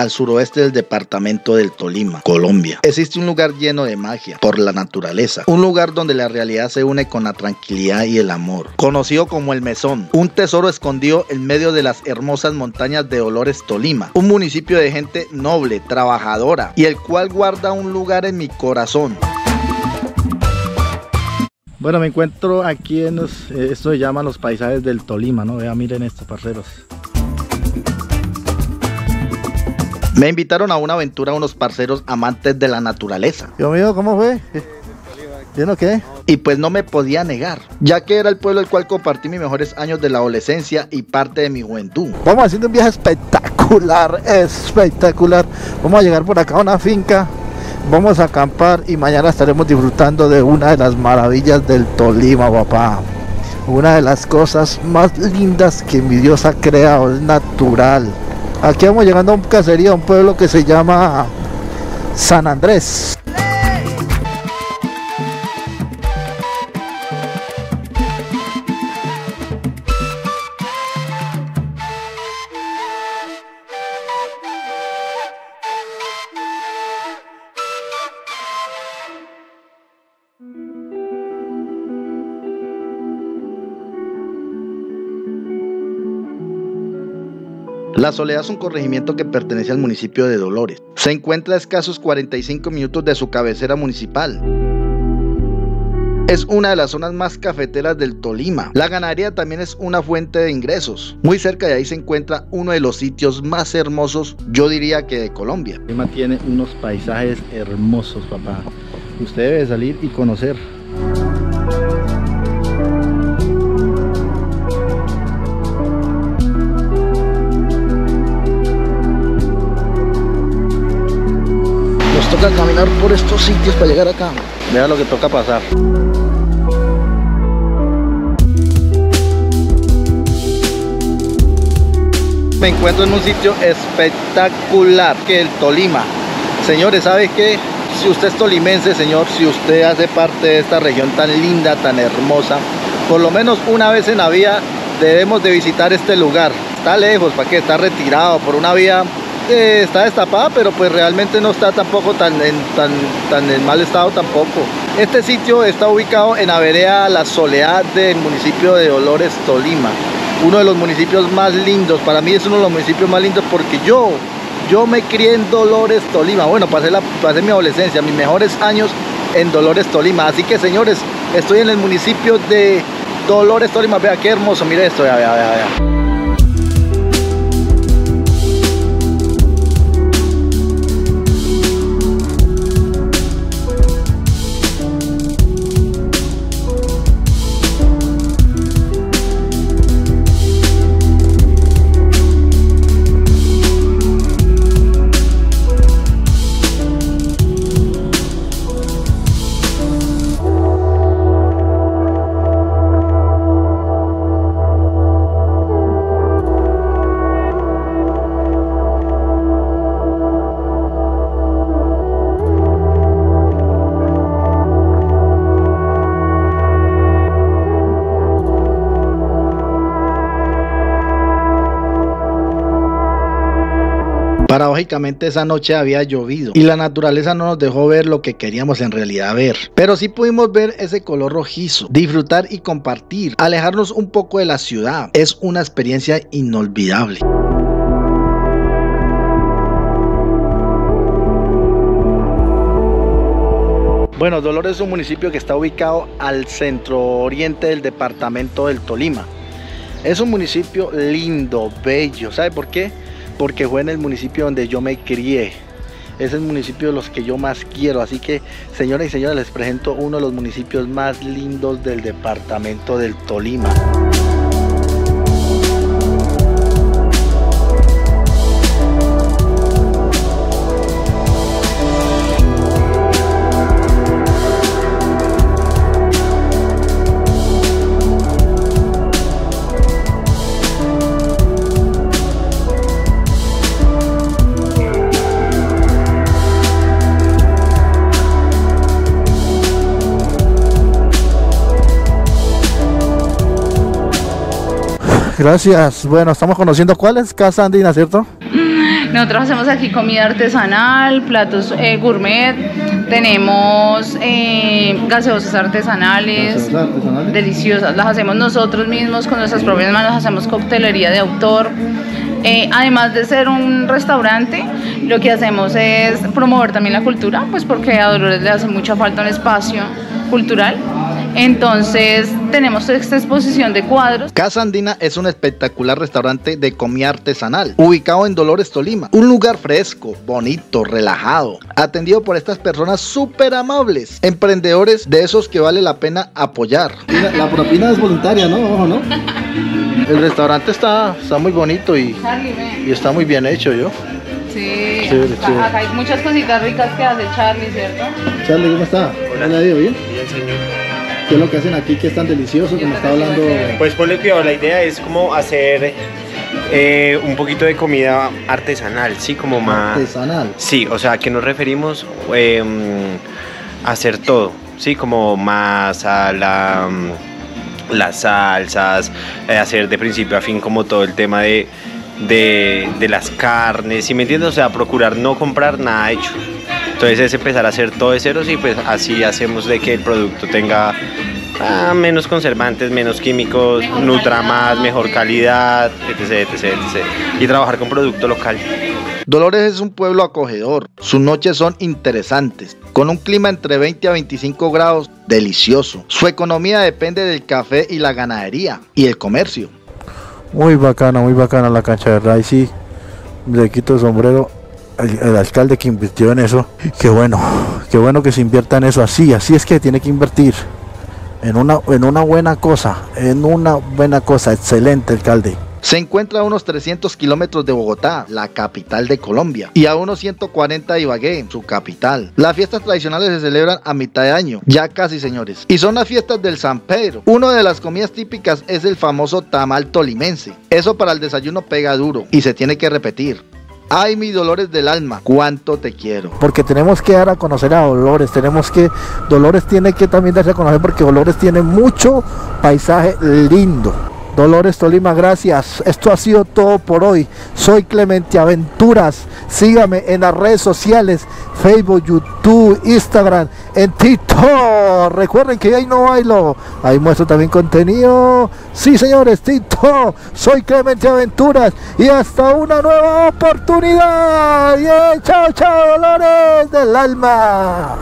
al suroeste del departamento del Tolima, Colombia. Existe un lugar lleno de magia por la naturaleza, un lugar donde la realidad se une con la tranquilidad y el amor, conocido como el Mesón, un tesoro escondido en medio de las hermosas montañas de Dolores, Tolima, un municipio de gente noble, trabajadora y el cual guarda un lugar en mi corazón. Bueno, me encuentro aquí en los, eh, esto se llama los paisajes del Tolima, ¿no? Vean, miren esto, parceros. Me invitaron a una aventura unos parceros amantes de la naturaleza. Dios mío, ¿cómo fue? ¿Bien o qué? Y pues no me podía negar, ya que era el pueblo el cual compartí mis mejores años de la adolescencia y parte de mi juventud. Vamos haciendo un viaje espectacular, espectacular. Vamos a llegar por acá a una finca Vamos a acampar y mañana estaremos disfrutando de una de las maravillas del Tolima, papá. Una de las cosas más lindas que mi Dios ha creado, es natural. Aquí vamos llegando a un caserío, a un pueblo que se llama San Andrés. La Soledad es un corregimiento que pertenece al municipio de Dolores. Se encuentra a escasos 45 minutos de su cabecera municipal. Es una de las zonas más cafeteras del Tolima. La ganadería también es una fuente de ingresos. Muy cerca de ahí se encuentra uno de los sitios más hermosos, yo diría que de Colombia. Tolima tiene unos paisajes hermosos, papá. Usted debe salir y conocer. Caminar por estos sitios para llegar acá. Vea lo que toca pasar. Me encuentro en un sitio espectacular que el Tolima. Señores, ¿sabe qué? Si usted es tolimense, señor, si usted hace parte de esta región tan linda, tan hermosa, por lo menos una vez en la vida debemos de visitar este lugar. Está lejos, ¿para qué? Está retirado por una vía está destapada, pero pues realmente no está tampoco tan en, tan, tan en mal estado tampoco. Este sitio está ubicado en Averea La Soledad del municipio de Dolores, Tolima. Uno de los municipios más lindos, para mí es uno de los municipios más lindos porque yo, yo me crié en Dolores, Tolima. Bueno, pasé, la, pasé mi adolescencia, mis mejores años en Dolores, Tolima. Así que señores, estoy en el municipio de Dolores, Tolima. Vea qué hermoso, mire esto, vea, vea, vea. vea. Paradójicamente esa noche había llovido y la naturaleza no nos dejó ver lo que queríamos en realidad ver. Pero sí pudimos ver ese color rojizo, disfrutar y compartir, alejarnos un poco de la ciudad. Es una experiencia inolvidable. Bueno, Dolores es un municipio que está ubicado al centro oriente del departamento del Tolima. Es un municipio lindo, bello. ¿Sabe por qué? Porque fue en el municipio donde yo me crié. Es el municipio de los que yo más quiero. Así que, señoras y señores, les presento uno de los municipios más lindos del departamento del Tolima. Gracias. Bueno, estamos conociendo cuál es Casa Andina, ¿cierto? Nosotros hacemos aquí comida artesanal, platos eh, gourmet, tenemos eh, gaseosas artesanales, artesanales. deliciosas, las hacemos nosotros mismos con nuestras propias manos, hacemos coctelería de autor. Eh, además de ser un restaurante, lo que hacemos es promover también la cultura, pues porque a Dolores le hace mucha falta un espacio cultural. Entonces tenemos esta exposición de cuadros. Casa Andina es un espectacular restaurante de comida artesanal, ubicado en Dolores, Tolima. Un lugar fresco, bonito, relajado, atendido por estas personas súper amables, emprendedores de esos que vale la pena apoyar. La, propina es voluntaria, ¿no? Ojo, ¿no? El restaurante está, está muy bonito y, está muy bien hecho, yo. Sí, Chévere, acá, chévere. acá hay muchas cositas ricas que hace Charlie, ¿cierto? Charlie, ¿cómo está? ¿Cómo le ha ido bien? ¿Qué es lo que hacen aquí que es tan delicioso que me está hablando? Pues ponle cuidado, la idea es como hacer eh, un poquito de comida artesanal, sí, como más... Artesanal. Sí, o sea, que nos referimos eh, a hacer todo, sí, como más a la, mm, las salsas, eh, hacer de principio a fin como todo el tema de, de, de las carnes, ¿sí me entiendes? O sea, procurar no comprar nada hecho. Entonces es empezar a hacer todo de ceros y pues así hacemos de que el producto tenga ah, menos conservantes, menos químicos, Mejor nutra calidad. más, mejor calidad, etc, etc, etc. Y trabajar con producto local. Dolores es un pueblo acogedor. Sus noches son interesantes, con un clima entre 20 a 25 grados, delicioso. Su economía depende del café y la ganadería y el comercio. Muy bacana, muy bacana la cancha de verdad. Y sí, le quito el sombrero el alcalde que invirtió en eso. Qué bueno, qué bueno que se invierta en eso. Así, así es que tiene que invertir en una, en una buena cosa, en una buena cosa. Excelente, alcalde. Se encuentra a unos 300 kilómetros de Bogotá, la capital de Colombia, y a unos 140 de Ibagué, su capital. Las fiestas tradicionales se celebran a mitad de año, ya casi señores, y son las fiestas del San Pedro. Una de las comidas típicas es el famoso tamal tolimense. Eso para el desayuno pega duro y se tiene que repetir. Ay, mis dolores del alma, cuánto te quiero. Porque tenemos que dar a conocer a Dolores. Tenemos que. Dolores tiene que también darse a conocer porque Dolores tiene mucho paisaje lindo. Dolores Tolima, gracias. Esto ha sido todo por hoy. Soy Clemente Aventuras. Sígame en las redes sociales: Facebook, YouTube, Instagram, en TikTok. Recuerden que ahí no bailo. Ahí muestro también contenido. Sí, señores, TikTok. Soy Clemente Aventuras. Y hasta una nueva oportunidad. Bien, chao, chao, Dolores del alma.